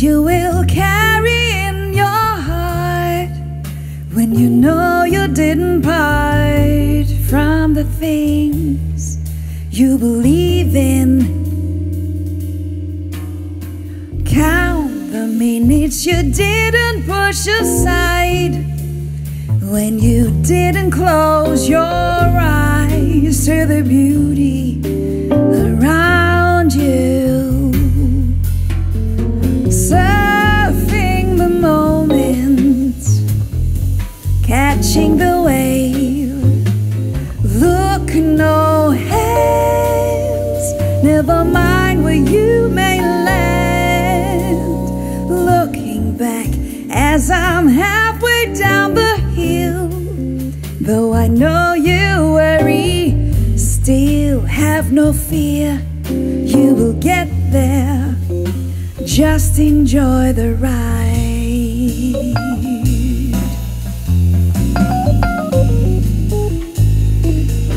You will carry in your heart when you know you didn't part from the things you believe in. Count the minutes you didn't push aside when you didn't close your eyes to the beauty never mind where you may land. Looking back as I'm halfway down the hill, though I know you worry, still have no fear. You will get there, just enjoy the ride.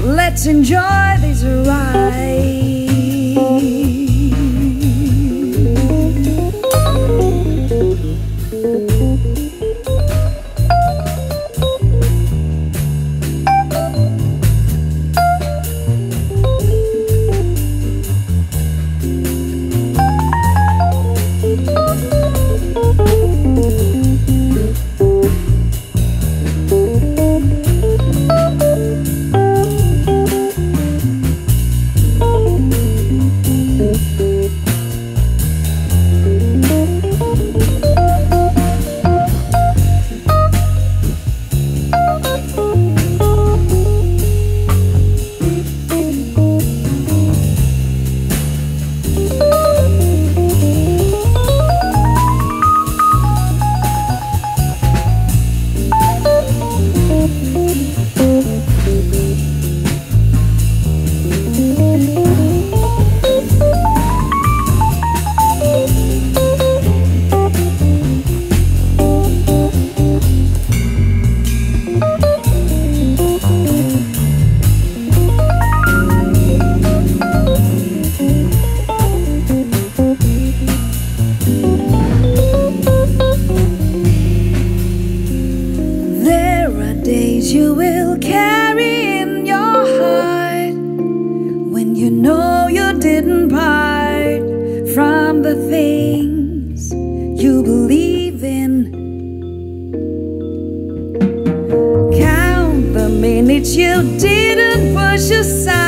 Let's enjoy this ride. There the things you believe in. Count the minutes you didn't push aside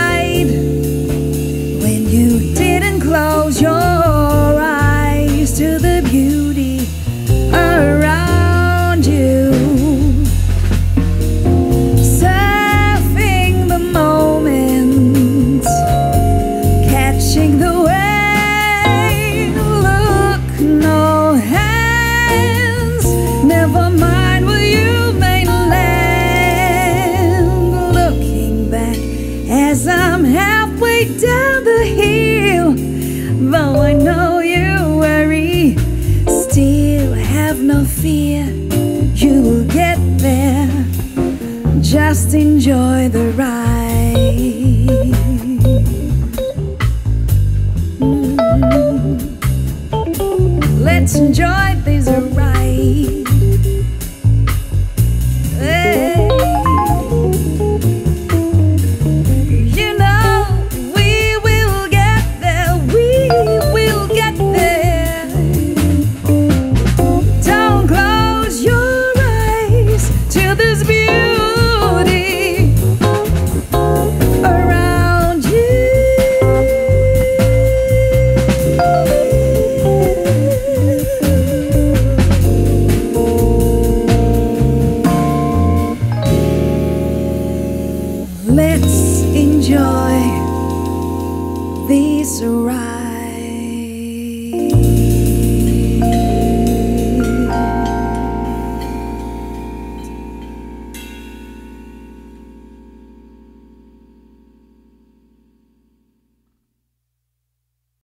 Just enjoy the ride. Mm. Let's enjoy this surround